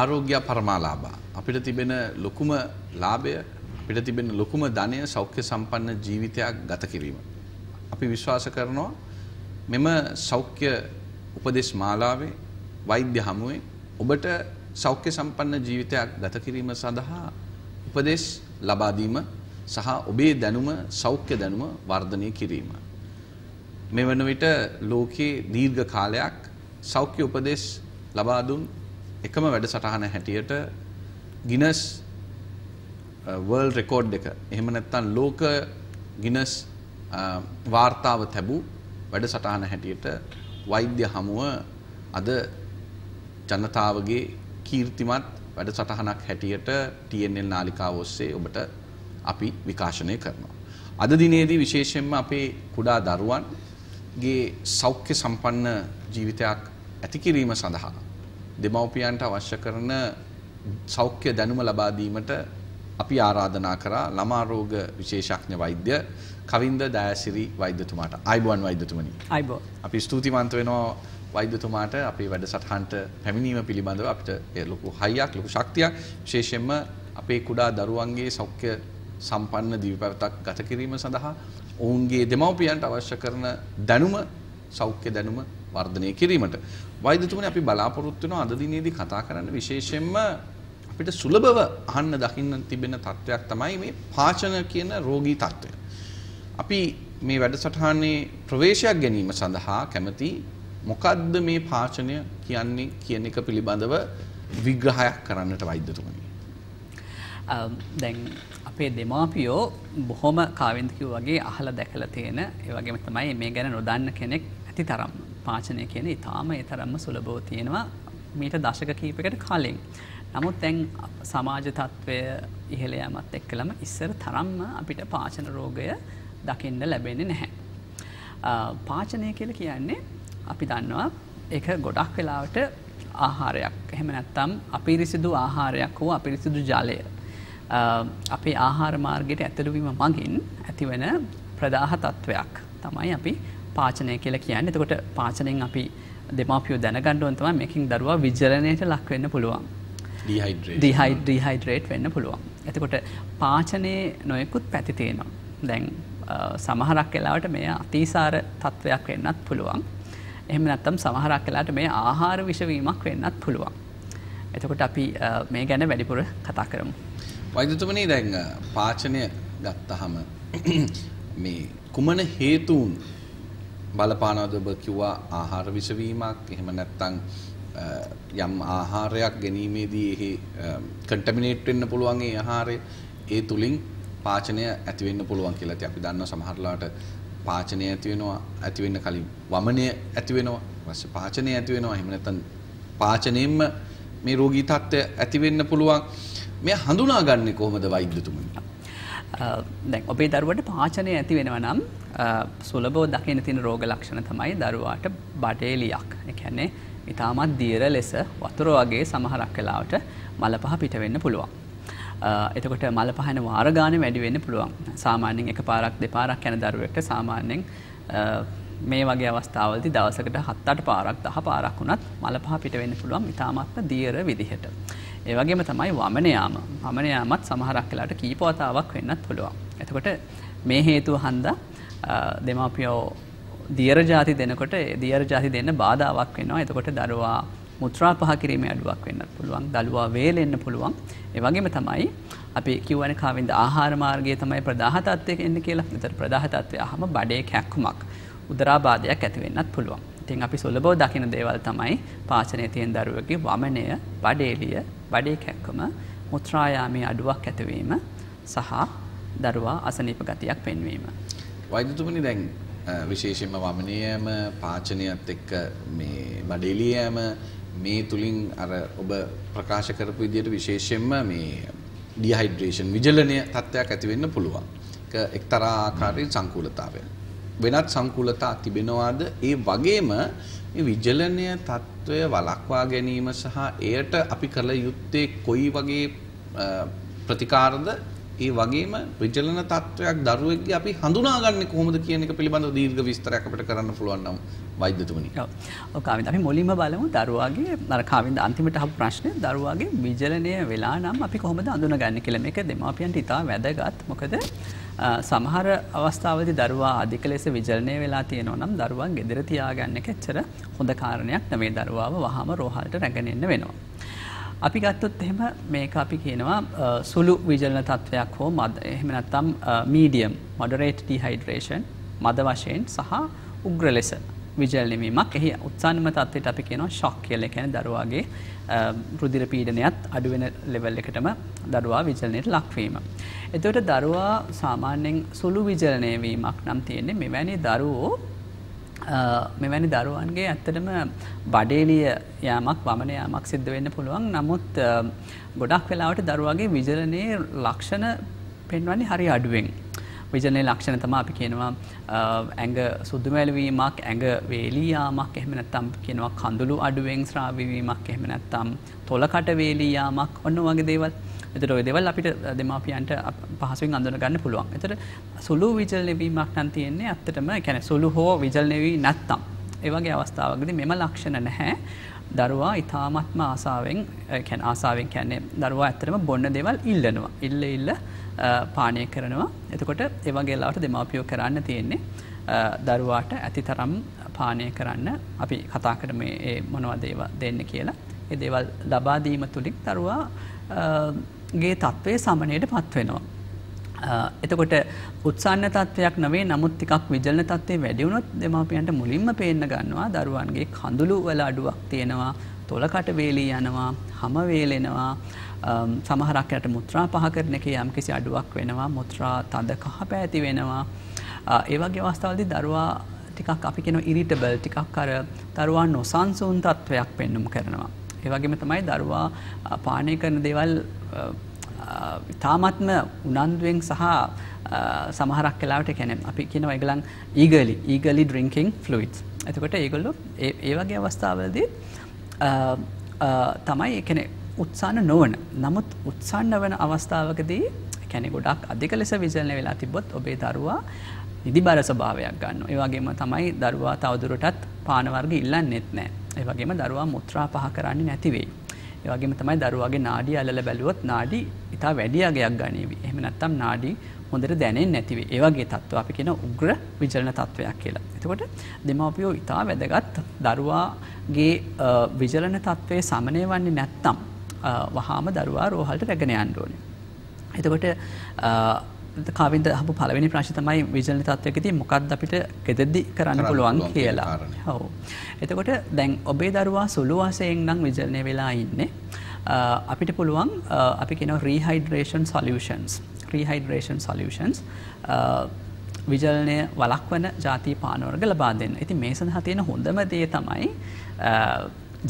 ආයිබෝවන් ආරෝග්‍ය පරමාලාභා අපිට තිබෙන ලොකුම ලාභය අපිට තිබෙන ලොකුම ධනය සෞඛ්‍ය සම්පන්න ජීවිතයක් ගත කිරීම. අපි විශ්වාස කරනවා මෙම සෞඛ්‍ය උපදෙස් මාලාවේ වෛද්‍ය හමුවේ ඔබට සෞඛ්‍ය සම්පන්න ජීවිතයක් ගත කිරීම සඳහා උපදෙස් ලබා දීම සහ ඔබේ දැනුම සෞඛ්‍ය දැනුම වර්ධනය කිරීම. මේ වන විට ලෝකයේ දීර්ඝ කාලයක් සෞඛ්‍ය උපදෙස් ලබා දුන් එකම වැඩසටහන හැටියට ගිනස් වර්ල්ඩ් රෙකෝඩ් එක එහෙම නැත්නම් ලෝක ගිනස් uh, වාර්තාව තැබූ වැඩසටහන හැටියට වෛද්‍ය හමුව අද ජනතාවගේ කීර්තිමත් වැඩසටහනක් හැටියට TNL නාලිකාව ඔස්සේ ඔබට අපි විකාශනය කරනවා. අද දිනේදී විශේෂයෙන්ම අපේ කුඩා දරුවන්ගේ සෞඛ්‍ය සම්පන්න ජීවිතයක් ඇති කිරීම සඳහා දෙමව්පියන්ට අවශ්‍ය කරන සෞඛ්‍ය දැනුම ලබා දීමට අපි ආරාධනා කරා ළමා රෝග විශේෂඥ වෛද්‍ය කවින්ද දයාසිරි වෛද්‍යතුමාට. ආයිබෝවන් වෛද්‍යතුමනි. ආයිබෝ. අපි ස්තුතිවන්ත වෙනවා වෛද්‍යතුමාට අපේ වැඩසටහනට පැමිණීම පිළිබඳව අපිට ලොකු හයියක් ලොකු ශක්තියක් විශේෂයෙන්ම අපේ කුඩා දරුවන්ගේ සෞඛ්‍ය සම්පන්න දිවිපැවතක් ගත කිරීම සඳහා ඔවුන්ගේ දෙමව්පියන්ට අවශ්‍ය කරන දැනුම සෞඛ්‍ය දැනුම වර්ධනය කිරීමට. වෛද්‍යතුමනි අපි බලාපොරොත්තු වෙනවා අද දිනේදී කතා කරන්න විශේෂයෙන්ම අපිට සුලභව අහන්න දකින්න තිබෙන තත්වයක් තමයි මේ පාචන කියන රෝගී තත්වය. අපි මේ වැඩසටහනේ ප්‍රවේශයක් ගැනීම සඳහා කැමති මොකද්ද මේ පාචනය කියන්නේ කියන එක පිළිබඳව විග්‍රහයක් කරන්නට වෛද්‍යතුමනි. දැන් අපේ දෙමාපියෝ බොහොම කාවින්දකිව වගේ අහලා දැකලා තියෙන ඒ වගේම තමයි මේ ගැන නොදන්න කෙනෙක් ඇති තරම් පාචනය කියන ඉතාම ඒ තරම්ම සුලභව තියෙනවා මීට දශක කීපයකට කලින්. නමුත් දැන් සමාජ තත්ත්වය ඉහළ යෑමත් එක්කලම ඉස්සර තරම්ම අපිට පාචන රෝගය දකින්න ලැබෙන්නේ නැහැ. පාචනය කියලා කියන්නේ අපි දන්නවා ඒක ගොඩක් වෙලාවට ආහාරයක් එහෙම නැත්තම් අපිරිසිදු ආහාරයක් හෝ අපිරිසිදු ජලය අපේ ආහාර මාර්ගයට ඇතුළුවීම මගින් ඇතිවන ප්‍රදාහ තත්ත්වයක් තමයි අපි පාචනය කියලා කියන්නේ. එතකොට පාචනයෙන් අපි දෙමාපියෝ තමයි මේකෙන් දරුවා විජලනයට ලක් වෙන්න පුළුවන්. ඩිහයිඩ්‍රේට් වෙන්න පුළුවන්. එතකොට පාචනයේ නොයෙකුත් පැති තියෙනවා. දැන් සමහරක් වෙලාවට මේ අතිසාර තත්ත්වයක් වෙන්නත් පුළුවන්. එහෙම නැත්තම් සමහරක් වෙලාවට මේ ආහාර විෂවීමක් වෙන්නත් පුළුවන්. එතකොට අපි මේ ගැන වැඩිපුර කතා කරමු. වෛද්‍යතුමනි දැන් පාචනය ගත්තහම මේ කුමන හේතුන් බලපානවද ඔබ කිව්වා ආහාර විෂවීමක් එහෙම නැත්නම් යම් ආහාරයක් ගැනීමේදී එහි කන්ටමිනේට් වෙන්න පුළුවන් ඒ ආහාරය ඒ තුලින් පාචනය ඇති වෙන්න පුළුවන් කියලා. ඉතින් අපි දන්නවා සමහරලාට පාචනය ඇති වෙනවා ඇති වෙන්න කලින් වමනය ඇති වෙනවා. ඊපස්සේ පාචනය ඇති වෙනවා. එහෙම නැත්නම් පාචනයෙන්ම මේ රෝගී තත්ත්වය ඇති වෙන්න පුළුවන්. මේ හඳුනාගන්නේ කොහොමද වෛද්‍යතුමනි? දැන් ඔබේ දරුවට පාචනය ඇති වෙනවා නම් සුලභව දකින්න තියෙන රෝග ලක්ෂණ තමයි දරුවාට බඩේලියක්. ඒ කියන්නේ ඊටමත් දියර ලෙස වතුර වගේ සමහරක් වෙලාවට මල පහ පිට වෙන්න පුළුවන්. එතකොට මල පහන වාර ගාන වැඩි වෙන්න පුළුවන්. සාමාන්‍යයෙන් එක පාරක් දෙපාරක් යන දරුවෙක්ට සාමාන්‍යයෙන් මේ වගේ අවස්ථාවලදී දවසකට 7-8 පාරක් 10 පාරක් වුණත් මල පහ පිට වෙන්න පුළුවන් ඊටමත්ම දියර විදිහට. ඒ වගේම තමයි වමන යාම. වමන යාමත් සමහරක් වෙලාවට කීප වතාවක් වෙන්නත් පුළුවන්. එතකොට මේ හේතුව හන්දා දෙමාපියෝ දියර ජාති දෙනකොට දියර ජාති දෙන්න බාධාවක් වෙනවා. එතකොට දරුවා මුත්‍රා පහ කිරීමේ අඩුවක් වෙන්නත් පුළුවන්. දරුවා වේලෙන්න පුළුවන්. ඒ වගේම තමයි අපි කියවන කාවින්ද ආහාර මාර්ගයේ තමයි ප්‍රදාහ තත්ත්වයක එන්නේ කියලා. ඒතර ප්‍රදාහ තත්ත්වය අහම බඩේ කැක්කුමක් උදරාබාධයක් ඇති වෙන්නත් පුළුවන්. ඉතින් අපි සුලභව දකින දේවල් තමයි පාචනයේ තියෙන දරුවෙකුගේ වමනය, බඩේලිය, බඩේ කැක්කම, මුත්‍රායාමයේ අඩුවක් ඇතිවීම සහ දරුවා අසනීප ගතියක් පෙන්වීම. වෛදතුමනි දැන් විශේෂයෙන්ම වමනයම පාචනයත් එක්ක මේ බඩෙලියෑම මේ තුළින් අර ඔබ ප්‍රකාශ කරපු විදියට විශේෂයෙන්ම මේ ඩිහයිඩ්‍රේෂන් විජලනය තත්ත්වයක් ඇතිවෙන්න පුළුවන්. එක්තරා ආකාරයෙන් සංකූලතාවය. වෙනත් සංකූලතා තිබෙනවාද? ඒ වගේම විජලනය තත්ත්වය වලක්වා ගැනීම සහ එයට අපි කළ යුත්තේ කොයි වගේ ප්‍රතිකාරද? ඒ වගේම විජලන තත්වයක් දරුවෙක්ගේ අපි හඳුනාගන්නේ කොහොමද කියන එක පිළිබඳව දීර්ඝ විස්තරයක් අපිට කරන්න පුළුවන් නම් වෛද්‍යතුමනි. කාවිද අපි මුලින්ම බලමු දරුවාගේ අර කාවින්ද අන්තිමට අහපු ප්‍රශ්නේ දරුවාගේ විජලනය වෙලා නම් අපි කොහොමද අඳුනගන්නේ කියලා මේක දෙමාපියන්ට ඉතා වැදගත්. මොකද සමහර අවස්ථාවලදී දරුවා අධික ලෙස විජලනය වෙලා තියෙනවා නම් දරුවන් ගෙදර තියාගන්න එක එච්චර හොඳ කාරණයක් නෙමෙයි දරුවාව වහාම රෝහලට රැගෙන එන්න වෙනවා. අපි ගත්තොත් එහෙම මේක අපි කියනවා සුළු විජලන තත්ත්වයක් හෝ මද එහෙම නැත්නම් මීඩියම් මොඩරේට් ඩිහයිඩ්‍රේෂන් මද වශයෙන් සහ උග්‍ර ලෙස විජල්නවීමක් එහි උත්සන්නම තත්වයට අපි කියනවා ශොක් කියල කැන දරුවාගේ රුදිර පීඩනයත් අඩුවෙන ලෙවල් එකටම දරුවා විජලනයට ලක්වීම. එතවට දරුවා සාමාන්‍යෙන් සුළු විජලනයවීමක් නම් තියෙන්නේ මෙවැනි දරුවෝ මෙවැනි දරුවන්ගේ ඇත්තටම බඩේලිය යාමක් වමන යාමක් සිද්ධ වෙන්න පුළුවන් නමුත් ගොඩක් වෙලාවට දරුවගේ විජලනයේ ලක්ෂණ පෙන්වන්නේ හරි අඩුවෙන්. විජනය ලක්ෂණ තම අපි කියනවා ඇඟ සුදුමැලවීමක් ඇඟ වේලීයාමක් එහෙම නැත්තම් කියනවා කඳුළු අඩුවෙන් ශ්‍රාවවීමක් එහෙම නැත්තම් තොලකට වේලීයාමක් ඔන්න වගේ දේවල් එතට ඔය දෙවල් අපිට දෙමාපියන්ට පහසුවෙන් අඳන ගන්න පුළුවන්. එතට සුළු විජල් නෙවීමක් නම් තියෙන්නේ ඇත්තටම කැන සුළු හෝ විජල් නෙවී නැත්තම්. ඒවගේ අවස්ථාවකද මෙම ලක්ෂණ නැහැ. දරුවා ඉතාමත්ම ආසාාවෙන් කැන ආසාාවෙන් කැන්නේ දරුවා ඇතරම බොන්න දෙවල් ඉල්ලනවා. ඉල්ල ඉල්ල පානය කරනවා. එතකොට ඒවගේලාට දෙමාපියෝ කරන්න තියෙන්නේ. දරුවාට ඇති තරම් පානය කරන්න අපි කතා කර මේ මොනව දේව දෙන්න කියලා. ඒ දේවල් ලබාදීම තුළින් දරුවා ගේ තත්ත්වය සමනයට පත්වෙනවා. එතකොට උත්සන්න තත්වයක් නවේ නමුත් ටිකක් විජලන තත්වය වැඩියුණොත් දෙමාපියන්ට මුලින්ම පේන්න ගන්නවා දරුවන්ගේ කඳුළු වල අඩුවක් තියෙනවා තොලකට වේලී යනවා හමවේලෙනවා සමහරක්යට මුත්‍රා පහ කරන එක යම් කිසි අඩුවක් වෙනවා මුත්‍රා තද කහ පැඇති වෙනවා ඒවගේ අවස්ථාවලදි දරුවා ටිකක් අපි කෙන ඉරිටබල් ටිකක් කර දරුවා නොසන්සූන් තත්ත්වයක් පෙන්නුම් කරනවා. ඒවගේම තමයි දරුවා පානය කරන දේවල් තාමත්ම උනන්දුවෙන් සහ සමහරක් කලාවට කැන අපි කියනව එකලං ඒගලි ඒගලි ඩ්‍රිංකින් ෆලුයිස් ඇතකොට ඒගොල්ලු ඒ වගේ අවස්ථාවලදී තමයි එකන උත්සාන නොවන. නමුත් උත්සන්න වන අවස්ථාවකදී කැනෙ ගොඩක් අධික ලෙස විජලන වෙලා තිබොත් ඔබේ දරුවා නිදි බර ස්වභාවයක් ගන්න ඒවගේම තමයි දරුවා තවදුරටත් පානවර්ග ඉල්ලන්න නෙත් නෑ. ඒවගේම දරුවා මුත්‍රා පහ කරන්නේ නැතිවෙයි ඒවගේම තමයි දරුවගේ නාඩි අල්ල බැලුවොත් නාඩි ඉතා වැඩියගයක් ගනීවී එහම නැත්තම් නාඩි හොඳට දැනෙන් නැතිවේ ඒවගේ තත්ව අපි කියෙන උග්‍ර විජලන තත්ත්වයක් කියලා. එතකොට දෙමවපියෝ ඉතා වැදගත් දරුවාගේ විජලන තත්ත්වය සමනය වන්නේ නැත්තම් වහාම දරුවා රෝහල්ට රැගෙන අන්ඩෝන. එතකොට කාවිද හපු පලවෙනි ප්‍රශ්තමයි විජලන තත්වයකති මොකක්ද අපිට ගෙදදදි කරන්න පුළුවන් කියලා. හව. එතකොට දැන් ඔබේ දරුවා සුළුවාසයෙන් නම් විජලනය වෙලා ඉන්නේ. අපිට පුළුවන් අපි කෙන රීහයිඩ්‍රේෂන් සොලියෂන්ස් රීහයිඩ්‍රේෂන් සොලියෂන්ස් විජලනය වලක්වන ජාති පානවර්ග ලබා දෙන්න. ඇති මේ සඳහා තියෙන හොඳම දේ තමයි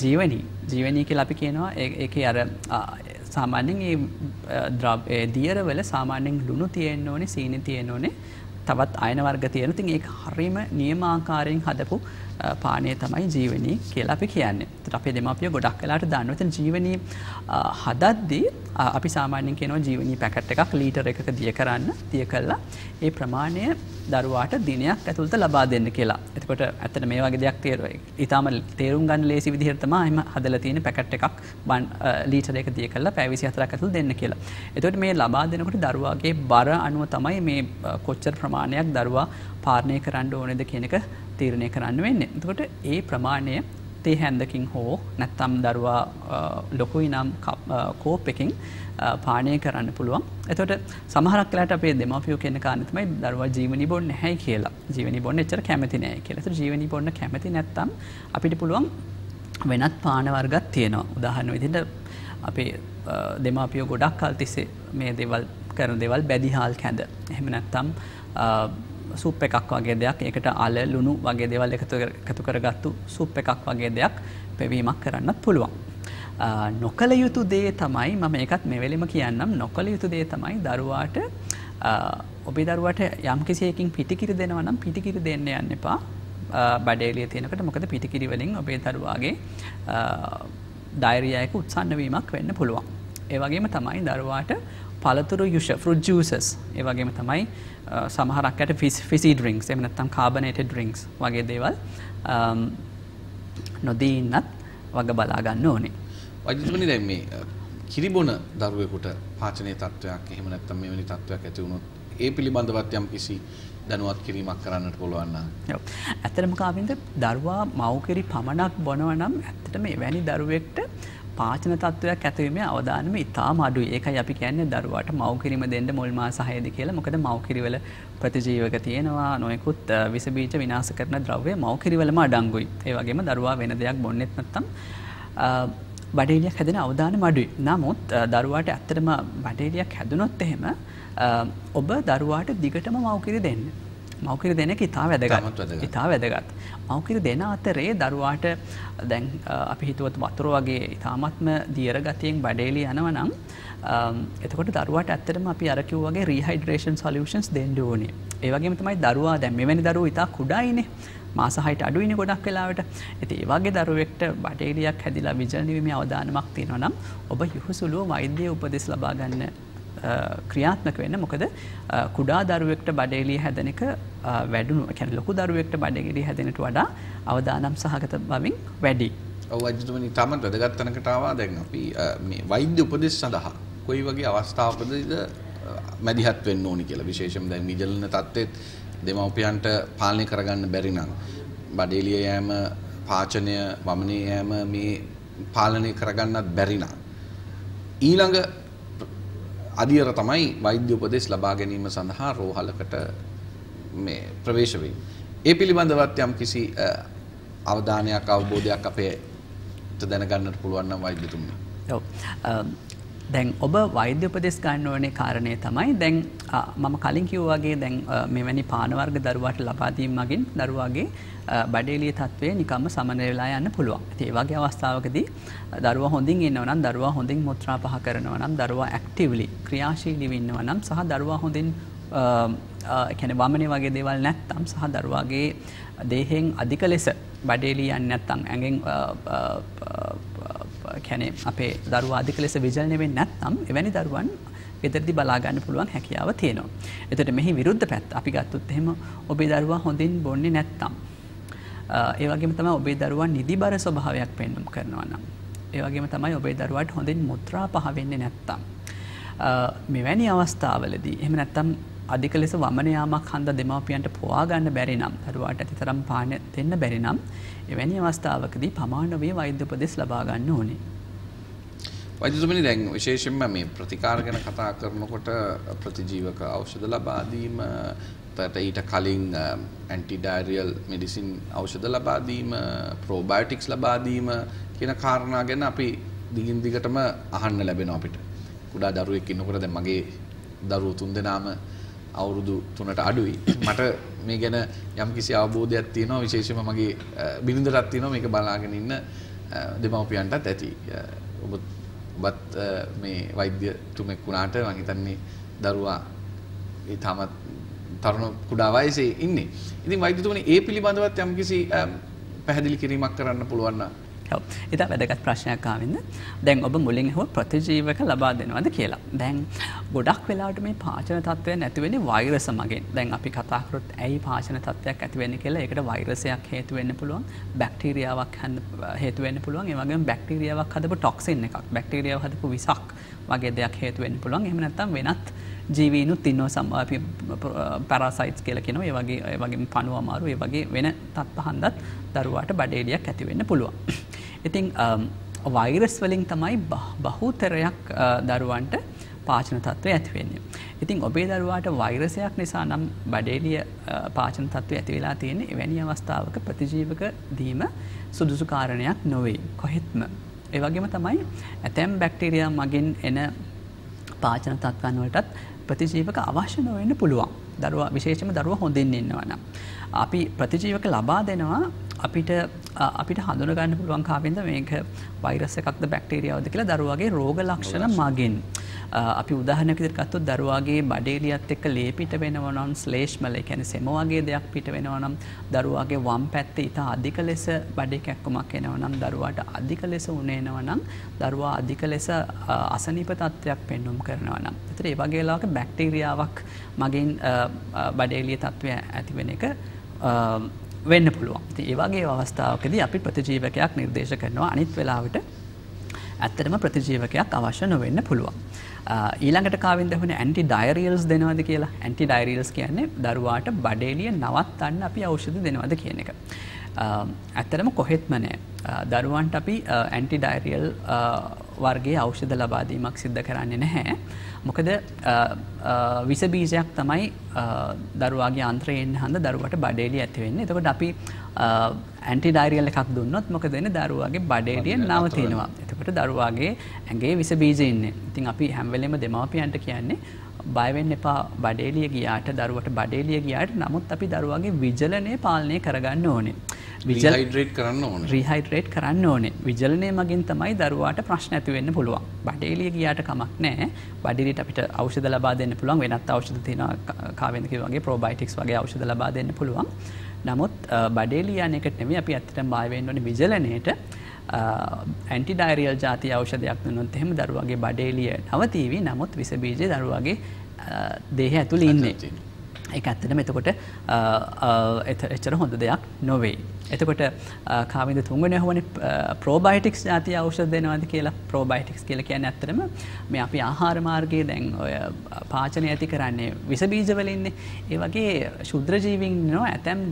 ජීවනී. ජීවනී කියල අපි කියනවා ඒ අර සාමාන්‍යෙන් ඒ දියරවල සාමාන්‍යෙන් ලුණු තියෙන්න්න ඕනේ සීනි තියෙන ඕනේ. තවත් අයනවර්ග තියෙන තින් ඒ හරිම නියමාකාරයෙන් හදපු පානය තමයි ජීවනී කියලා අපි කියන්නේ. අපේ දෙමපිය ගොඩක් කලාට දන්නවත ජීවනී හදද්දී අපි සාමාන්‍යෙන් කියනවා ජීවනී පැකට් එකක් ලීටර එකක දිය කරන්න දිය කල්ලා ඒ ප්‍රමාණය දරුවාට දිනයක් ඇතුළත ලබා දෙන්න කියලා. එතකොට ඇතන මේ වගේ දෙයක් තේරුව ඉතාම තේරුම් ගන්න ලේසි විදිහරතම එම හදල තියෙන පැකට් එකක් බන් ලීටර එක දිය කල්ලා පැවිසි හතරක් ඇතුළ දෙන්න කියලා. එතකොට මේ ලබා දෙනකොට දරුවාගේ බර අනුව තමයි මේ කොච්චර ප්‍රමාණයක් දරුවා පාරණය කරන්න ඕනෙද කියනක තීරණය කරන්න වෙන්න. එතකොට ඒ ප්‍රමාණය තේ හැන්දකින් හෝ නැත්තම් දරුවා ලොකුයි නම් කෝප් එකින් පානය කරන්න පුළුවන්. එතොට සමහරක් කලට අපේ දෙමපියෝ කියන කානතමයි දරුව ජීවනි බොන්න හැ කියලා. ජීවනි බොන්න එච්චර කැමති නෑ කියලෙත ජීවනි බොන්න කැමති නැත්තම් අපිට පුළුවන් වෙනත් පානවර්ගත් තියෙනවා. උදාහරණ විදිට අපේ දෙමාපියෝ ගොඩක් කල් තිස්සේ මේ දෙවල් කරන දෙවල් බැදිහාල් කැඳ. එහෙම නැත්තම් සුප් එකක් වගේ දෙයක් ඒකට අල ලුණු වගේ දෙවල් එකතු කරගත්තු සුප් එකක් වගේ දෙයක් පැවීමක් කරන්නත් පුළුවන්. නොකළ යුතු දේ තමයි මම එකත් මෙවෙලිම කියන්නම් නොකළ යුතු දේ තමයි දරුවාට ඔබේ දරුවට යම් කිසියකින් පිටිකිරි දෙනවනම් පිටිකිරි දෙන්න යන්න එපා බඩේලිය තියෙනකට මොකද පිටිකිරිවලින් ඔබේ දරුවාගේ දෛරියයක උත්සන්නවීමක් වෙන්න පුළුවන්. ඒවගේම තමයි දරුවාට පළතුරු යුෂ ෆෘඩ් ජූසස් ඒ වගේම තමයි සමහරක් ඇයට ෆිසි ඩ්‍රිංක්ස් එම නැත්තම් කාබනේටඩ් ඩ්‍රිංක්ස් වගේ දේවල් නොදී ඉන්නත් වග බලා ගන්න ඕනේ. වෛද්‍යතුමනි දැන් මේ කිරිබොන දරුවෙකුට පාචනයේ තත්ත්වයක් එහෙම නැත්නම් මෙවැනි තත්ත්වයක් ඇති වුණොත් ඒ පිළිබඳවත් යම් කිසි දැනුවත් කිරීමක් කරන්නට පුළුවන් නම්. ඔව්. ඇත්තටම කාවින්ද දරුවා මව්කිරි පමණක් බොනවා නම් ඇත්තටම එවැනි දරුවෙක්ට පාචන තත්ත්වයක් ඇතිවීමේ අවධානම ඉතාම අඩුයි. ඒකයි අපි කියන්නේ දරුවාට මව්කිරිම දෙන්න මුල් මාස 6 කියලා. මොකද මව්කිරිවල ප්‍රතිජීවක තියෙනවා නොයෙකුත් විස බීජ විනාශ කරන ද්‍රව්‍ය මව්කිරිවලම අඩංගුයි. ඒ වගේම දරුවා වෙන දෙයක් බොන්නෙත් නැත්තම් බඩේලියක් හැදෙන අවධානම අඩුයි. නමුත් දරුවාට ඇත්තටම බඩේලියක් හැදුනොත් එහෙම ඔබ දරුවාට දිගටම මව්කිරි දෙන්න. මවකිර දෙන එක ඉතා වැදගත්. ඉතා වැදගත්. මවකිර දෙන අතරේ දරුවාට දැන් අපි හිතුවත් වතුර වගේ ඉතාමත්ම දියර ගතියෙන් බඩේලි යනව නම් එතකොට දරුවට ඇත්තටම අපි අරකිව් වගේ රීහයිඩ්‍රේෂන් සොලියෂන්ස් දෙන්න ඕනේ. ඒවගේ තමයි දරුවා දැන් මෙවැනි දරුව ඉතා කුඩායිනේ. මාසහහිට අඩුවනි ගොඩක් වෙලාවට. ඇති ඒවාගේ දරුවෙක්ට බටේලියක් හැදිලා විජල්නිවීම අවධානමක් තියෙනවා නම් ඔබ යුහසුලුව වෛද්‍ය උපදෙස් ලබාගන්න ක්‍රියාත්මක වෙන්න. මොකද කුඩා දරුවෙක්ට බඩේලිය හැදෙන එක වැඩුණු කැන ලොකු දරුවෙක්ට බඩගෙඩි හැදෙනට වඩා අවදානම් සහගත බවින් වැඩි. ඔවජතුමනි තමත් වැදගත්තනකටවා දැන් අපි මේ වෛද්‍ය උපදෙස් සඳහා කොයි වගේ අවස්ථාවකදද මැදිහත් වෙන්න ඕනි කියලා. විශේෂම දැන් විජලන තත්ත්වෙත් දෙමව්පියන්ට පාලනය කරගන්න බැරි නම් බඩේලිය යෑම පාචනය වමනය යෑම මේ පාලනය කරගන්නත් බැරි නම් ඊළඟ අදියර තමයි වෛද්‍ය උපදෙස් ලබා ගැනීම සඳහා රෝහලකට මේ ප්‍රවේශ වෙයි. ඒ පිළිබඳවත් යම් කිසි අවධානයක් අවබෝධයක් අපේ දැනගන්නට පුළුවන් නම් වෛද්‍යතුමනි. ඔව්. දැන් ඔබ වෛද්‍ය උපදෙස් ගන්න ඕනේ කාරණය තමයි දැන් මම කලින් කිව්වා වගේ දැන් මෙවැනි පාන වර්ග දරුවාට ලබා දීම මගින් දරුවාගේ බඩේලිය තත්ත්වය නිකම්ම සමනය වෙලා යන්න පුළුවන්. ඒ වගේ අවස්ථාවකදී දරුවා හොඳින් ඉන්නවා නම් දරුවා හොඳින් මුත්‍රා පහ කරනවා නම් දරුවා ඇක්ටිව්ලි ක්‍රියාශීලීව ඉන්නවා නම් සහ දරුවා හොඳින් කැන වමනය වගේ දේවල් නැත්තම් සහ දරුවාගේ දේහෙන් අධික ලෙස බඩේලී යන්න නැත්තම් ඇඟෙන් කැනෙ අපේ දරුවා අධික ලෙස විජලනවෙන් නැත්නම් එවැනි දරුවන් ගෙදරදි බලාගන්න පුළුවන් හැකියාව තියෙනවා. එතට මෙහි විරුද්ධ පැත් අපි ගත්තුත් එහෙම ඔබේ දරුවා හොඳින් බොන්නේ නැත්තම්. ඒවගේම තම ඔබේ දරුවන් නිදිබර ස්වභාවයක් පෙන්නුම් කරනවා නම්. ඒවගේම තමයි ඔබේ දරුවට හොඳින් මුත්‍රා පහවෙන්නේ නැත්තම්. මෙවැනි අවස්ථාවලදී එහම නැත්තම් අධික ලෙස වමනයාමක් හන්ද දෙමවපියන්ට පවාගන්න බැරි නම් දරුවාට ඇති තරම් පාන දෙන්න බැරි නම් එවැනි අවස්ථාවකදී පමාණවේ වෛද්‍යපදෙස් ලබාගන්න ඕනේ. වෛද්‍යතුමනි දැන් විශේෂයෙන්ම මේ ප්‍රතිකාර ගැන කතා කරනකොට ප්‍රතිජීවක ඖෂධ ලබා දීම තට ඊට කලින් ඇන්ටිඩයිරියල් මෙඩිසින් ඖෂධ ලබා දීම ප්‍රෝබයෝටික්ස් ලබා දීම කියන කාරණා ගැන අපි දිගින් දිගටම අහන්න ලැබෙනවා අපිට. කුඩා දරුවෙක් ඉන්නකොට දැන් මගේ දරුවෝ තුන්දෙනාම අවුරුදු තුනට අඩුයි. මට මේ ගැන යම්කිසි අවබෝධයක් තියෙනවා විශේෂයෙන්ම මගේ බිරිඳටත් තියෙනවා මේක බලාගෙන ඉන්න දෙමව්පියන්ටත් ඇති. ඔබ ඔබත් මේ වෛද්‍යතුමෙක් වුණාට මම හිතන්නේ දරුවා ඒ තාමත් තරුණ කුඩා වයසේ ඉන්නේ. ඉතින් වෛද්‍යතුමනි ඒ පිළිබඳවත් යම්කිසි පැහැදිලි කිරීමක් කරන්න පුළුවන් නම් ඉතා වැදගත් ප්‍රශ්නයක් ආවින්න. දැන් ඔබ මුලින් හෝ ප්‍රතිජීවක ලබා දෙනවද කියලා. දැන් ගොඩක් වෙලාට මේ පාචන තත්වය නැතිවෙන වෛරස මගින්. දැන් අපි කතාකරොත් ඇයි පාචන තත්වයක් ඇතිවෙන්න කියලා එකට වෛරසයක් හේතුවෙන්න පුළුවන් බැක්ටීරියාවක් හේතුවෙන්න පුළුවන්. ඒවගේ බැක්ටීරියාවක් හදපු ටොක්සින් එකක් බැක්ටීරියාව හදපු විසක් වගේ දෙයක් හේතුවෙන්න පුළුවන්. එහම නැත්තම් වෙනත් ජීවීනුත් ඉන්නව සම්වාපි පැරසයිටස් කියල කෙනව ඒ වගේ වගේ පනුව අමාරු ඒ වගේ වෙන තත් පහන්දත් දරුවාට බඩේලියක් ඇතිවෙන්න පුළුවන්. ඉතිං වෛරස් um, වලින් තමයි බහුතරයක් uh, දරුවන්ට පාචන තත්ත්වය ඇතිවෙන්නේ. ඉතින් ඔබේ දරුවාට වෛරසයක් නිසා නම් බඩේලිය uh, පාචන තත්ත්වය ඇතිවෙලා තියෙන එවැනි අවස්ථාවක ප්‍රතිජීවක දීම සුදුසු කාරණයක් නොවේ කොහෙත්ම. ඒවගේම තමයි ඇතැම් බැක්ටීරිය මගින් එන පාචන තත්වන්වලටත් ප්‍රතිජීවක අවශ්‍ය නොවෙන්න පුළුවන් දරුව විශේෂම දරුව හොඳින් ඉන්නවන. අපි ප්‍රතිජීවක ලබා දෙනවා අපිට අපිට හඳුනගන්න පුළුවන් කාවෙන්ද මේක වෛරස එකක්ද බැක්ටේරියාවද කියලා දරුවගේ රෝග ලක්ෂණ මගින්. අපි විදිහට ගත්තොත් දරුවාගේ බඩේලියත් එක්ක ලේ පිට වෙනවා නම් ශ්ලේෂ්මල කියන්නේ සෙම වගේ දෙයක් පිට වෙනවා නම් දරුවාගේ වම් පැත්තේ ඊට අධික ලෙස බඩේ කැක්කුමක් එනවා නම් දරුවාට අධික ලෙස උණේනවා නම් දරුවා අධික ලෙස අසනීප තත්ත්වයක් පෙන්වුම් කරනවා නම්. ඒතර ඒ වගේ වෙලාවක බැක්ටීරියාවක් මගින් බඩේලිය තත්ත්වය ඇති වෙන එක වෙන්න පුළුවන්. ඉතින් ඒ වගේ අවස්ථාවකදී අපි ප්‍රතිජීවකයක් නිර්දේශ කරනවා අනිත් වෙලාවට ඇත්තටම ප්‍රතිජීවකයක් අවශ්‍ය නොවෙන්න පුළුවන්. ඊළඟට කාවින්ද වන ඇන්ටි ඩයිරියල්ස් දෙනවද කියලා ඇන්ටි ඩයිරියල්ස් කියන්නේ දරුවාට බඩේලිය නවත්තන්න අපි ඖෂධ දෙනවද කියන එක. ඇත්තරම කොහෙත්ම නෑ. දරුවන්ට අපි ඇන්ටි ඩයිරියල් වර්ගේ ඖෂධ ලබාදීමක් සිද්ධ කරන්නේ නැහැ. මොකද විසබීජයක් තමයි දරුවාගේ අන්ත්‍රයෙන් හඳ දරුවට බඩේලි ඇතිවෙන්නේ එතකොට අපි ඇන්ටි ඩයිරියල් එකක් දුන්නොත් මොක දෙන දරුවාගේ බඩේලිය නවතිනවා එතකොට දරුවාගේ ඇගේ විස බීජඉන්න ඉතින් අපි හැම්වලෙම දෙමවපියන්ට කියන්නේ බයවෙන්න එපා. බඩේලිය ගියාට දරුවට බඩේලිය ගියාට නමුත් අපි දරුවගේ විජලනය පාලනය කරගන්න ඕනේ. විජල්රේට් කරන්න ඕන. රීහයිඩරේට් කරන්න ඕනේ. විජලනය මගින් තමයි දරුවාට ප්‍රශ්න ඇතිවෙන්න පුළුවන්. බඩේලිය ගියාට කමක් නෑ බඩිරිට අපිට ෞෂධ ලබා දෙන්න පුළුවන්. වෙනත් ෞෂධ තින කාවෙන්ක වගේ ප්‍රෝබයිටික්ස් වගේ ෞෂධ ලබා දෙන්න පුළුවන්. නමුත් බඩේලියන එකට නෙමේ අපි ඇත්තට බාවෙන් වන විජලනයට ඇන්ටි ඩයිරියල් ජාති ඖෂධයක් නොත් එහෙම දරුවගේ බඩේලිය නවතීවී නමුත් විසබීජය දරුවගේ දේහ ඇතුළ ඉන්නේ. එක ඇත්තටම එතකොට එච්චර හොඳ දෙයක් නොවේ. එතකොට කාවිද තුන්ගන හොන ප්‍රෝබයිටික්ස් ජාති අවෂ දෙනවාද කියලා ප්‍රෝබයිටික්ස් කියල කියන ඇත්තරම මේ අපි ආහාරමාර්ගයේ දැන් ඔය පාචනය ඇති කරන්නේ විසබීජවලින්නේ ඒ වගේ ශුද්‍රජීවින් නො ඇතැම්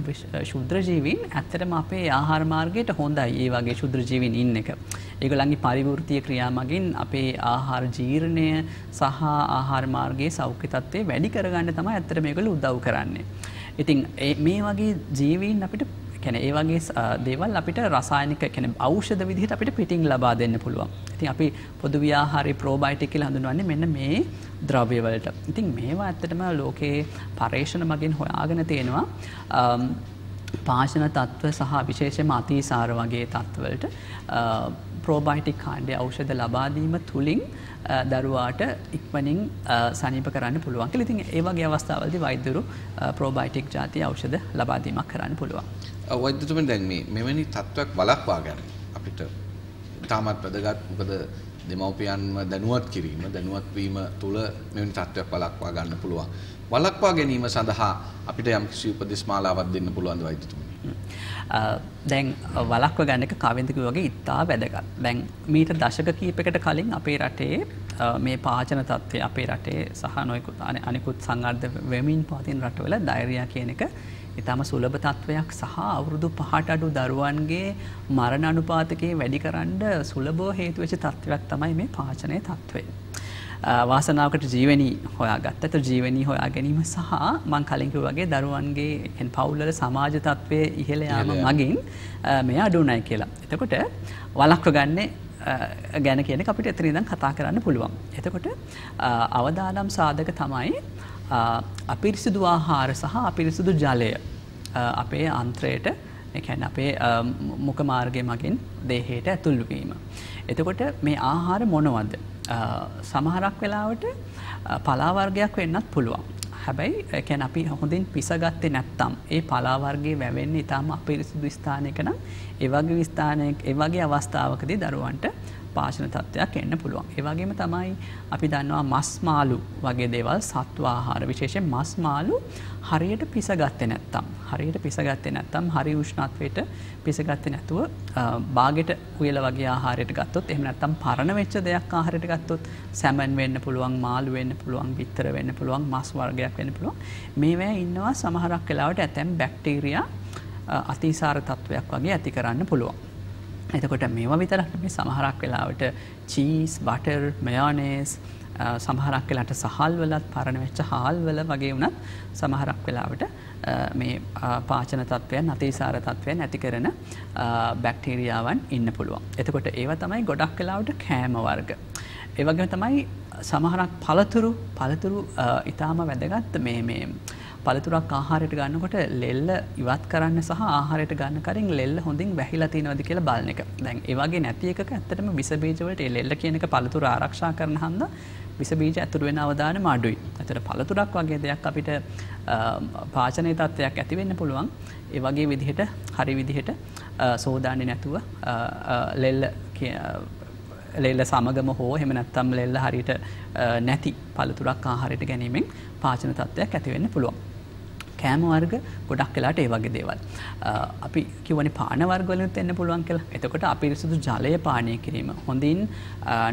ශුද්‍රජීවින් ඇත්තටම අපේ ආහාරමාර්ගයට හොඳයි ඒ වගේ ශුද්‍රජීවින් ඉන්න එක. ඒගොලන්ගේ පරිවෘතිය ක්‍රියා මගින් අපේ ආහාර ජීර්ණය සහ ආහාරමාර්ගයේ සෞඛ්‍ය තත්වය වැඩි කරගන්න තම ඇත්තර මේකල උදව් කරන්නේ. ඉතින් මේ වගේ ජීවීන් අපිට කැන ඒ වගේ දේවල් අපිට රසායනික කැන අවෂධ විදිහට අපිට පිටිං ලබා දෙන්න පුළුවන්. ඉතින් අපි පොදු ව්‍යාහාරි ප්‍රෝබයිටිකල් හඳුන්වන්නේ මෙන්න මේ ද්‍රව්‍යවලට. ඉතින් මේවා ඇත්තටම ලෝකයේ පර්ේෂණ මගින් හොයාගෙන තියෙනවා. පාශන තත්ත්ව සහ විශේෂම අතිසාර වගේ තත්ත්වලට ප්‍රෝබයිටික් කාණ්ඩය ඖෂධ ලබාදීම තුළින් දරුවාට ඉක්මනින් සනීප කරන්න පුළුවන් ඉතින් ඒවගේ අවස්ථාවලදි වෛදරු ප්‍රෝබයිටික් ජාති ඖෂධ ලබාදීමක් කරන්න පුළුවන්. වෛද්‍යතුම දැන්මේ මෙවැනි තත්ත්වයක් බලක්වා ගැන අපිට තාමත් වැදගත් මොකද දෙමවපියන්ම දැනුවත් කිරීම දැනුවත්වීම තුළ මෙවැනි තත්ත්වයක් බලක්වා ගන්න පුළුවන්. වලක්වා ගැනීම සඳහා අපිට යම් කිසි උපදෙස් මාලාවක් දෙන්න පුළුවන් වෛද්‍යතුමනි. දැන් වලක්ව ගන්න එක කවින්දක වගේ ඉත්තා වැදගත්. දැන් මීට දශක කීපකට කලින් අපේ රටේ මේ පාචන තත්ත්වය අපේ රටේ සහ නොයකුත් අනිකුත් සංගර්ධ වෙමින් පවතින් රටවල දෛරයා කියන එක ඉතාම සුලභ තත්ත්වයක් සහ අවුරුදු පහට අඩු දරුවන්ගේ මරණ අනුපාතකයේ වැඩි කරන්න සුලබෝ හේතුවච තත්ත්වයක් තමයි මේ පාචනය තත්ත්වය. වාසනාවකට ජීවනී හොයා ගත්තත ජීවනී හොයා ගැනීම සහ මං කලින්කව වගේ දරුවන්ගේ පවුල්ල සමාජ තත්ත්වය ඉහළයාම මගින් මෙ අඩුනයි කියලා. එතකොට වලක්ව ගන්නේ ගැන කියන අපිට එතරිදම් කතා කරන්න පුළුවන්. එතකොට අවදානම් සාධක තමයි අපිරිසිදු ආහාර සහ අපිරිසිදු ජලය අපේ අන්ත්‍රයට එකැන් අපේ මුක මාර්ගය මගින් දේහයට ඇතුල්වීම. එතකොට මේ ආහාර මොනවද. සමහරක් වෙලාවට පලාවර්ගයක් වෙන්නත් පුළුවන්. හැබැයි එකැන අපි හොඳින් පිසගත්තේ නැත්තම් ඒ පලාවර්ගේ වැවෙන්නේ ඉතාම අපිරිසිදු ස්ථානයක නම් ඒවගේ විස්ථානය ඒවගේ අවස්ථාවකදී දරුවන්ට පාශන තත්ත්වයක් එන්න පුළුවන්. ඒවගේම තමයි අපි දන්නවා මස් මාලු වගේ දේවල් සත්වාහාර විශේෂෙන් මස් මාලු හරියට පිසගත්තේ නැත්තම්. හරියට පිසගත්තේ නැත්තම් හරි උෂ්ණත්වයට පිසගත්තේ නැතුව බාගෙට උයල වගේ ආහාරයට ගත්තොත් එහම නැත්තම් පරණ වෙච්ච දෙයක් ආහරයට ගත්තොත් සැමන් වෙන්න පුළුවන් මාළු වෙන්න පුළුවන් බිත්තර වෙන්න පුළුවන් මස් වර්ගයක් වෙන්න පුළුවන් මේවැ ඉන්නවා සමහරක් කලාවට ඇතැම් බැක්ටීරිය අතිසාර තත්ත්වයක් වගේ ඇති කරන්න පුළුවන්. එතකොට මේවා විතරක් මේ සමහරක් වෙලාවට චීස් බටර් මයානේස් සමහරක් වෙලාට සහල් වලත් පරණ වෙච්ච හාල්වල වගේ වුණත් සමහරක් වෙලාවට මේ පාචන තත්වයන් අතිසාර තත්වයන් ඇති කරන බැක්ටීරියාවන් ඉන්න පුළුවන්. එතකොට ඒව තමයි ගොඩක් කලාවට කෑම වර්ග. ඒවගේ තමයි සමහරක් පළතුරු පළතුරු ඉතාම වැදගත් මේ මේ පළතුරක් ආහාරයට ගන්නකොට ලෙල්ල ඉවත් කරන්න සහ ආහාරයට ගන්න කරින් ලෙල්ල හොඳින් වැහිලා තියෙනවද කියලා බලන එක. දැන් ඒ වගේ නැති එකක ඇත්තටම විස බීජ වලට ඒ ලෙල්ල කියන එක පළතුර ආරක්ෂා කරන හන්ද විස බීජ ඇතුළු වෙන අවදානම අඩුයි. ඇතට පළතුරක් වගේ දෙයක් අපිට පාචනය තත්ත්වයක් ඇති වෙන්න පුළුවන්. ඒ වගේ විදිහට හරි විදිහට සෝදාන්නේ නැතුව ලෙල්ල ලෙල්ල සමගම හෝ එහෙම නැත්තම් ලෙල්ල හරියට නැති පළතුරක් ආහාරයට ගැනීමෙන් පාචන තත්ත්වයක් ඇතිවෙන්න පුළුවන්. කෑම වර්ග ගොඩක් වෙලාට ඒ වගේ දේවල්. අපි කිව්වනේ පාන වර්ග වලින් එන්න පුළුවන් කියලා. එතකොට අපිරිසුදු ජලය පානය කිරීම. හොඳින්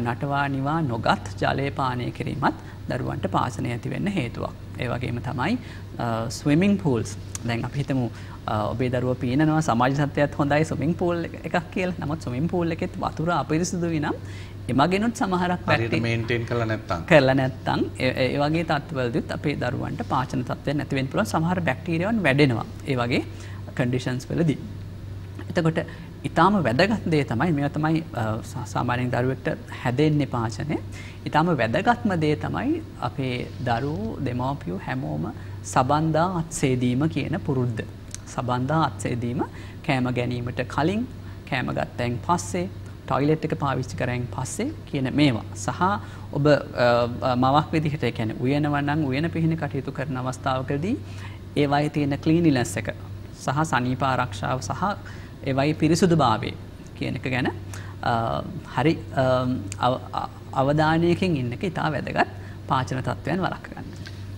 නටවා නිවා නොගත් ජලය පානය කිරීමත් දරුවන්ට පාසනය ඇති වෙන්න හේතුවක්. ඒ වගේම තමයි ස්විමිං පූල්ස්. දැන් අපි හිතමු ඔබේ දරුව පීනවා සමාජ සත්‍යයත් හොඳයි සුමින් පූල් එකක් කියල නමුත් සුමින් පූල් එකෙත් වතුර අපිරිසිදු නම් එමගෙනුත් සමහරක් මේන්ටෙන් කල නැත්තම් කරල නැත්තං ඒවගේ තත්වලදත් අපේ දරුවන්ට පාචන තත්වය නැතිවෙන් පුළ සමහර බැක්ටීරියවන් වැඩෙනවා ඒ වගේ කන්ඩිෂන්ස් වලදී. එතකොට ඉතාම වැදගත් දේ තමයි මෙ තමයි සාමානයෙන් දරුවෙක්ට හැදෙන්නේ පාචනය. ඉතාම වැදගත්ම දේ තමයි අපේ දරූ දෙමෝපියු හැමෝම සබන්දා අත්සේදීම කියන පුරුද්ධ. සබන්දා අත්සේදීම කෑම ගැනීමට කලින් කෑම ගත්තැන් පස්සේ ටොයිලෙට් එක පාවිච්චි කරයෙන් පස්සේ කියන මේවා. සහ ඔබ මවක් විදිහට කැන උයනවන්නන් උයන පිහිණ කටයුතු කරන අවස්ථාවකදී ඒවයි තියෙන කලීනිලස් එක සහ සනීපාරක්ෂාව සහ ඒවයි පිරිසුදු භාවය කියන එක ගැන හරි අවධානයකින් ඉන්නක ඉතා වැදගත් පාචන තත්ත්වයන් වලක්ගන්න.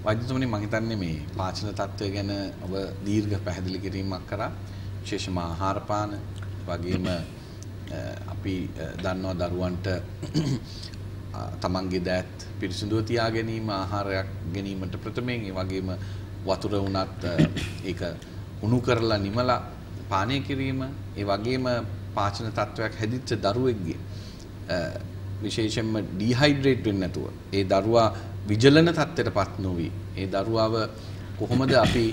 වෛද්‍යතුමනි මම හිතන්නේ මේ පාචන තත්ත්වය ගැන ඔබ දීර්ඝ පැහැදිලි කිරීමක් කරා විශේෂම ආහාර පාන වගේම අපි දන්නවා දරුවන්ට තමන්ගේ දෑත් පිරිසිදුව තියා ගැනීම ආහාරයක් ගැනීමට ප්‍රථමයෙන් ඒ වගේම වතුර වුණත් ඒක උණු කරලා නිමලා පානය කිරීම ඒ වගේම පාචන තත්ත්වයක් හැදිච්ච දරුවෙක්ගේ විශේෂයෙන්ම ඩීහයිඩ්‍රේට් වෙන්නේ නැතුව ඒ දරුවා විජලන තත්ත්වයට පත් නොවි ඒ දරුවාව කොහොමද අපි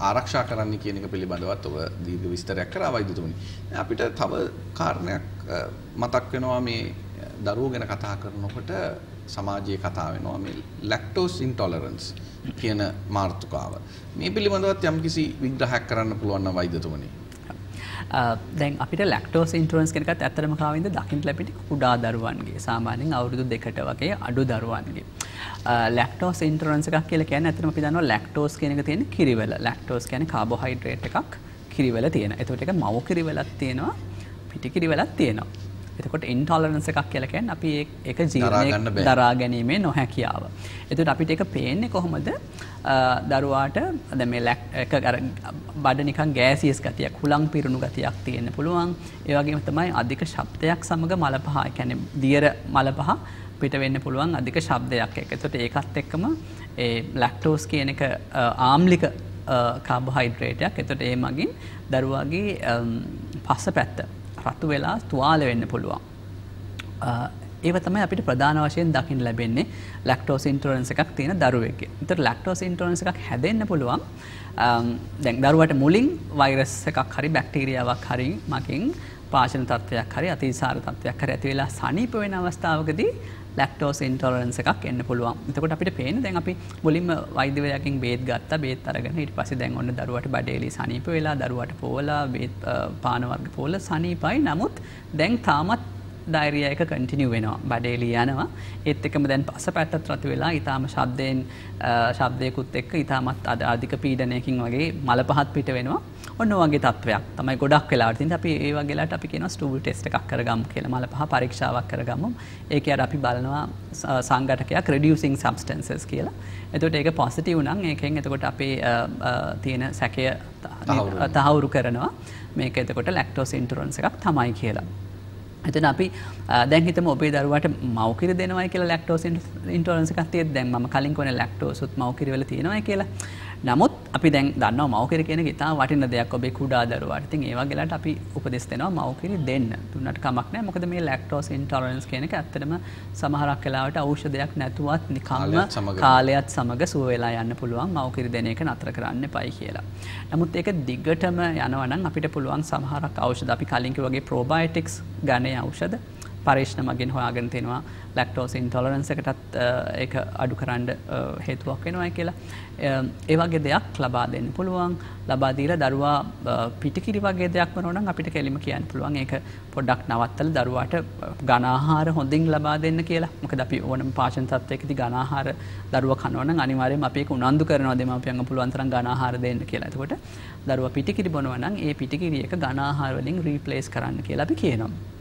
ආරක්ෂා කරන්න කියන එක පිළිබඳවත් ඔබ දීර්ඝ විස්තරයක් කරා වෛද්‍යතුමනි. අපිට තව කාරණයක් මතක් වෙනවා මේ දරුවෝ ගැන කතා කරනකොට සමාජයේ කතා වෙනවා මේ ලැක්ටෝස් ඉන්ටොලරන්ස් කියන මාර්තුකාව. මේ පිළිබඳවත් යම්කිසි විග්‍රහයක් කරන්න පුළුවන් නම් වෛද්‍යතුමනි. Uh, දැන් අපිට ලක්ටෝස් ඉන්ටරන්ස් කෙනකත් ඇතරම කාවින්ද දකිින් ලැපිටි කුඩා දරුවන්ගේ සාමානෙන් අවුරුදු දෙකට වගේ අඩු දරුවන්ගේ. Uh, ලක්ටෝස් ඉන්ටරන්ස එකක් කියල කියන ඇතම පිදන්න ලක්ටෝස් කෙනක තියෙන කිරිවල ලක්ටෝස් කැන කාබොහයිඩ්‍රේට් එකක් කිරිවල තියෙන එතට එක මව කිරිවලත් තියෙනවා පිටිකිරිවලත් තියෙනවා. එතකොට ඉන්ටොලරන්ස එකක් කියලකැන් අපි එක ජීරණය දරා ගැනීමේ නොහැකියාව. එතුට අපිට එක පේන්නේ කොහොමද? දරුවාට ද මේ බඩ නිකන් ගෑසිස් ගතියක් හුළං පිරුණු ගතියක් තියෙන පුළුවන්. ඒවගේම තමයි අධික ශබ්දයක් සමඟ මලපහ කැන දියර මලපහ පිට වෙන්න පුළුවන් අධික ශබ්දයක් එක තොට ඒකත් එක්කම ලැක්ටෝස් කියන එක ආම්ලික කාබහයිඩ්‍රේටයක් එතොට ඒ මගින් දරුවාගේ පස්ස පැත්ත රතු වෙලා තුවාල වෙන්න පුළුවන්. ඒව තමයි අපිට ප්‍රධාන වශයෙන් දකිින් ලැබෙන්නේ. ලක්ටෝස් ඉන්ටරන්ස එකක් තියෙන දරුවෙක්. තර ලක්ටෝස් ඉන්ටරන්ස එකක් හැදෙන්න්න පුළුවන්. දැන් දරුවට මුලින් වෛරස් එකක් හරි බැක්ටීරියාවක් හරි මකින් පාචන තත්වයක් හරි අතිසාර තත්වයක් හරි ඇති වෙලා සනීප වෙන අවස්ථාවකදී ලක්ටෝස් ඉන්ටොලරන්ස එකක් එන්න පුළුවන්. එතකොට අපිට පේන දැන් අපි මුලින්ම වෛද්‍යවරයකින් බේත් ගත්ත බේත් අරගෙන ඊට පස්සේ දැන් ඔන්න දරුවට බඩේලි සනීප වෙලා දරුවට පෝලා බේත් පාන වර්ග පෝල සනීපයි. නමුත් දැන් තාමත් ඩයිරිය එක කටිනිය වෙනවා. බඩේලි යනවා. ඒත් එකම දැන් පස පැත්තත් රතු වෙලා ඉතාම ශබ්දයෙන් ශබ්දයකුත් එක්ක ඉතාමත් අද අධික පීඩනයකින් වගේ මල පහත් පිට වෙනවා. ඔන්න වගේ තත්වයක් තමයි ගොඩක් වෙලාට අපි ඒ වගේලාට අපි කියන ස්ටූල් ටෙස්ට එකක් කරගම් කියල මල පහ පරීක්ෂාවක් කරගමු. ඒක අර අපි බලනවා සංගටකයක් රඩියසිං සබස්ටන්සස් කියලා. එතට ඒක පොසිටව් නං ඒකෙන් එතකොට අපේ තියෙන සැකය තහවුරු කරනවා. මේක එතකොට ලක්ටෝස් ඉන්ටරන්ස එකක් තමයි කියලා. එතන අපි දැහිතම ඔබේ දරුවට මවකිර දෙනවයි කියලා ලක්ටෝස් ඉන්ටරන්ස එකත්තේ දැන් ම කලින් කොන ලක්ටෝසුත් මවකිරවල තියෙනවා කියලා. නමුත් අපි දැන් දන්න මවකර කියන ඉතා වටින දෙයක්. ඔබේ කුඩා දරුවට. තින් ඒවාගේලට අපි උපදෙස් දෙෙනවා මවකිරි දෙන්න. තුන්නට කමක්නෑ මොකද මේ ලක්ටෝස් ඉන්ටරන්ස් කියනක ඇත්තටම සමහරක් කලාවට අවෂධයක් නැතුවත් නිකම්ම කාලයත් සමඟ සුවවෙලා යන්න පුළුවන් මවකිරි දෙන එක නතර කරන්න පයි කියලා. නමුත් ඒක දිග්ගටම යනවනම් අපිට පුළුවන් සමහරක් අවෂධ අපි කලින්කි වගේ ප්‍රෝබයිටික්ස් ගණය අවෂධ පර්ේෂණ මගින් හොයාගෙන තියෙනවා ලැක්ටෝස් ඉන්ටොලරන්ස් එකටත් ඒක අඩු කරන්න හේතුවක් වෙනවා කියලා. ඒ වගේ දෙයක් ලබා දෙන්න පුළුවන් ලබා දීලා දරුවා පිටිකිරි වගේ දෙයක් වනෝනම් අපිට කෙලිම කියන්න පුළුවන් ඒක පොඩ්ඩක් නවත්තල දරුවාට ගනාහාර හොඳින් ලබා දෙන්න කියලා මොකද අපි ඕනම පාචන තත්වයකදී ගනාහාර දරුවා කනවනම් අනිවාර්යයෙන්ම අපි ඒක උනන්දු කරනවා දෙමාපියන්ව පුළුවන් තරම් ගනාහාර දෙන්න කියලා. එතකොට දරුවා පිටිකිරි බොනවා නම් ඒ පිටිකිරි එක ගනාහාර වලින් රීප්ලේස් කරන්න කියලා අපි කියනවා.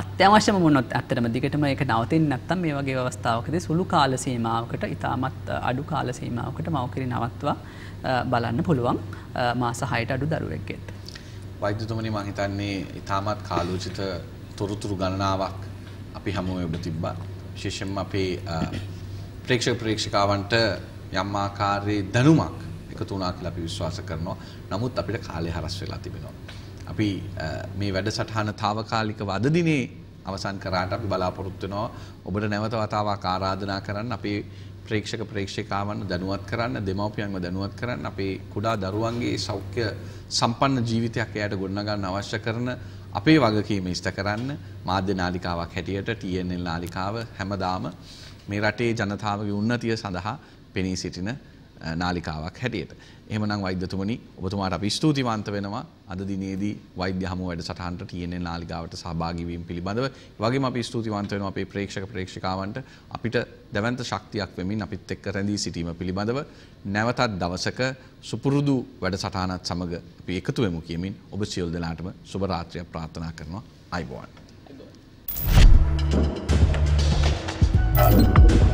අත්‍යවශ්‍යම මොනොත් ඇත්තටම දිගටම ඒක නවතින්නේ නැත්නම් මේ වගේ අවස්ථාවකදී සුළු කාල සීමාවකට ඉතාමත් අඩු කාල සීමාවකට මව්කිරි නවත්වා බලන්න පුළුවන් මාස 6ට අඩු දරුවෙක්ගෙත්. වෛද්‍යතුමනි මම හිතන්නේ ඉතාමත් කාලෝචිත තොරතුරු ගණනාවක් අපි හැමෝම ඔබ තිබ්බා. විශේෂයෙන්ම අපේ ප්‍රේක්ෂක ප්‍රේක්ෂිකාවන්ට යම් ආකාරයේ දැනුමක් එකතු වුණා කියලා අපි විශ්වාස කරනවා. නමුත් අපිට කාලය හරස් වෙලා තිබෙනවා. අපි මේ වැඩසටහන తాවකාලිකව අද දිනේ අවසන් කරාට අපි බලාපොරොත්තු වෙනවා. ඔබට නැවත වතාවක් ආරාධනා කරන්න අපේ ප්‍රේක්ෂක ප්‍රේක්ෂිකාවන් දැනුවත් කරන්න දෙමව්පියන්ව දැනුවත් කරන්න අපේ කුඩා දරුවන්ගේ සෞඛ්‍ය සම්පන්න ජීවිතයක් එයාට ගොඩනගන්න අවශ්‍ය කරන අපේ වගකීම ඉෂ්ට කරන්න මාධ්‍ය නාලිකාවක් හැටියට TNL නාලිකාව හැමදාම මේ රටේ ජනතාවගේ උන්නතිය සඳහා පෙනී සිටින නාලිකාවක් හැටියට. එහෙමනම් වෛද්‍යතුමනි ඔබතුමාට අපි ස්තුතිවන්ත වෙනවා අද දිනේදී වෛද්‍ය හමුව වැඩසටහනට TNN නාලිකාවට සහභාගී වීම පිළිබඳව. ඒ වගේම අපි ස්තුතිවන්ත වෙනවා අපේ ප්‍රේක්ෂක ප්‍රේක්ෂිකාවන්ට අපිට දැවැන්ත ශක්තියක් වෙමින් අපිත් එක්ක රැඳී සිටීම පිළිබඳව නැවතත් දවසක සුපුරුදු වැඩසටහනත් සමග අපි එකතු වෙමු කියමින් ඔබ සියලු දෙනාටම සුබ රාත්‍රියක් ප්‍රාර්ථනා කරනවා. අයිබෝවන්. Thank you.